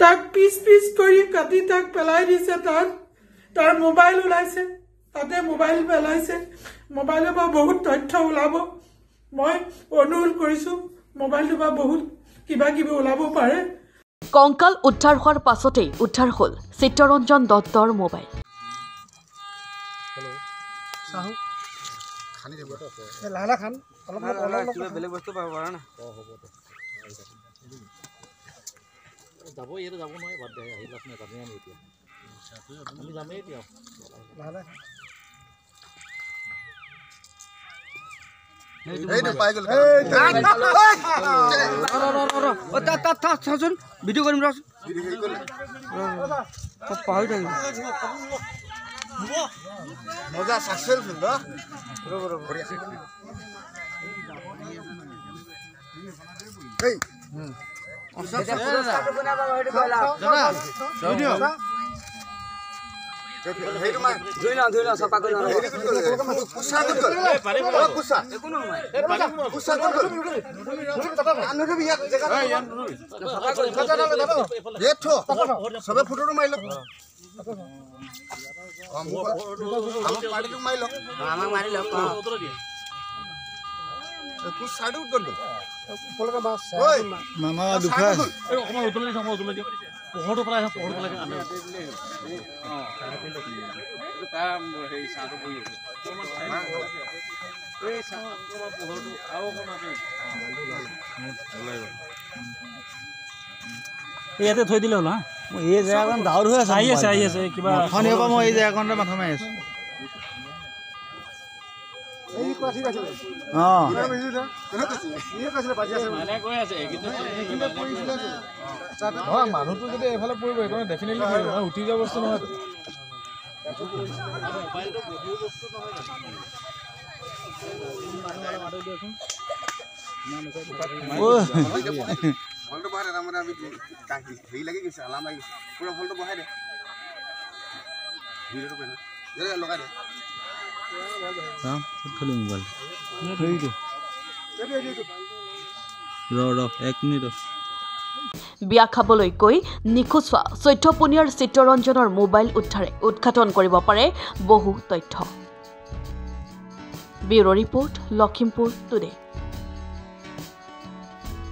তাক piece piece কৰি কাটি তাক পেলাই দিছে তাত তাৰ মোবাইল ওলাইছে। তাতে মোবাইল পেলাইছে। মোবাইলৰ পৰা বহুত তথ্য ওলাব। মই অনুৰোধ কৰিছোঁ মোবাইলটোৰ পৰা বহুত কিবা কিবি ওলাব পাৰে। কংকাল উদ্ধাৰ হোৱাৰ পাছতেই উদ্ধাৰ হ'ল চিত্তৰঞ্জন দত্তৰ মোবাইল। বেলেগ বস্তু পাব পাৰা না। যাব ইয়াতে যাব নোৱাৰি বাদ দে আহি লাভ নাই যামেই আমি এতিয়া আমি যামেই এতিয়া চাচোন ভিডিঅ' কৰিম ৰচোন পাহৰি থাকিম মজা সাকসেসফুল ন এই চবে ফটোটো মাৰি লওক আমাক মাৰি লওক আমাক মাৰি লওক অ। তোৰ চাইডত ক'ত গ'ল ঐ। মামা তোৰ দুখা চাইডত গ'ল। এই অকণমান উতলাই দিওঁ অকণমান উতলাই দিওঁ পোহৰটো পেলাই আহক পোহৰটো পেলাই আনে ইয়াতে থৈ দিলে হ'ল হা? মই এই জেগাকণ ডাউট হৈ আছে আহি আছে আহি আছে কিবা মই এই জেগাকণতে মাথা মাৰি আছো। মানুহটো যদি এইফালে পৰিব সেইকাৰণে ডেফিনেটলি উঠি যোৱা বস্তু নহয়। ফলটো বহাই দে তাৰমানে আমি কাহি- হেৰি লাগি গৈছে আলাম লাগি গৈছে পুৰা ফলটো বহাই দে। ভিডিঅ'টো কৰি দে। দে, দে, লগাই দে। মোবাইল মিনিট ৰ বিয়া খাবলৈ গৈ নিখোজ হোৱা চৈধ্যপনীয়াৰ চিত্তৰঞ্জনৰ মোবাইল উদ্ধাৰে উদঘাটন কৰিব পাৰে বহু তথ্য। Bureau' report Lakhimpur today.